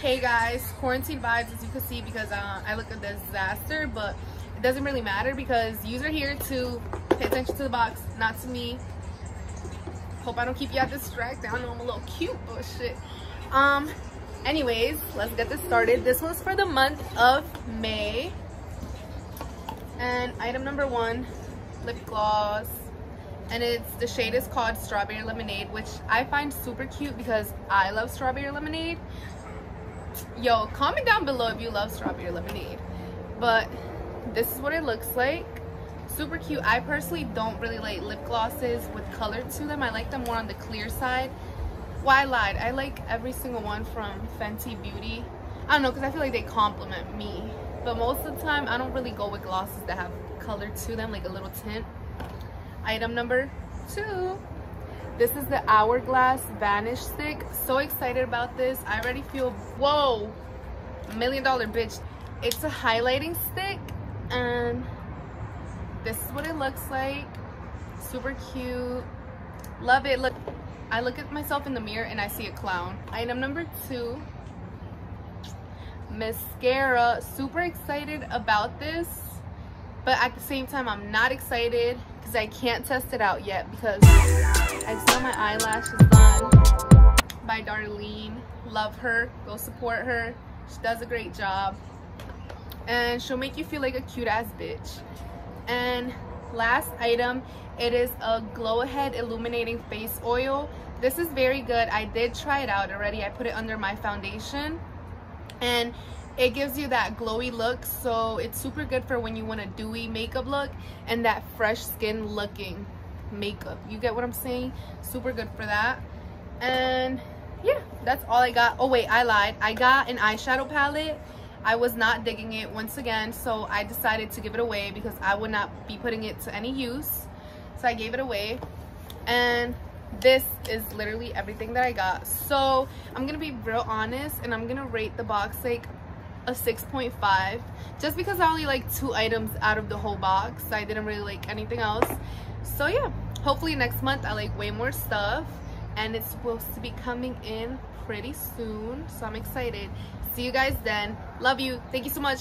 guys. Quarantine vibes as you can see because uh, I look a disaster but it doesn't really matter because you are here to pay attention to the box not to me. Hope I don't keep y'all distracted. I know I'm a little cute but shit. Um anyways let's get this started. This was for the month of May. And item number one lip gloss. And it's the shade is called strawberry lemonade which i find super cute because i love strawberry lemonade yo comment down below if you love strawberry lemonade. But this is what it looks like. Super cute. I personally don't really like lip glosses with color to them. I like them more on the clear side. Why well, I lied? I like every single one from fenty beauty. I don't know because i feel like they complement me. But most of the time i don't really go with glosses that have color to them like a little tint. Item number two this is the hourglass vanish stick. So excited about this. I already feel whoa million dollar bitch. It's a highlighting stick and this is what it looks like. Super cute. Love it. Look i look at myself in the mirror and i see a clown. Item number two mascara. Super excited about this but at the same time i'm not excited because i can't test it out yet because i saw my eyelashes done by darlene. Love her. Go support her. She does a great job. And she'll make you feel like a cute ass bitch. And last item it is a glow ahead illuminating face oil. This is very good. I did try it out already. I put it under my foundation. And it gives you that glowy look so it's super good for when you want a dewy makeup look and that fresh skin looking makeup. You get what i'm saying? Super good for that. And yeah that's all i got. Oh wait i lied. I got an eyeshadow palette. I was not digging it once again so i decided to give it away because i would not be putting it to any use. So i gave it away. And this is literally everything that i got. So i'm gonna be real honest and i'm gonna rate the box like a 6.5 just because I only like two items out of the whole box I didn't really like anything else. So yeah hopefully next month I like way more stuff and it's supposed to be coming in pretty soon so I'm excited. See you guys then. Love you. Thank you so much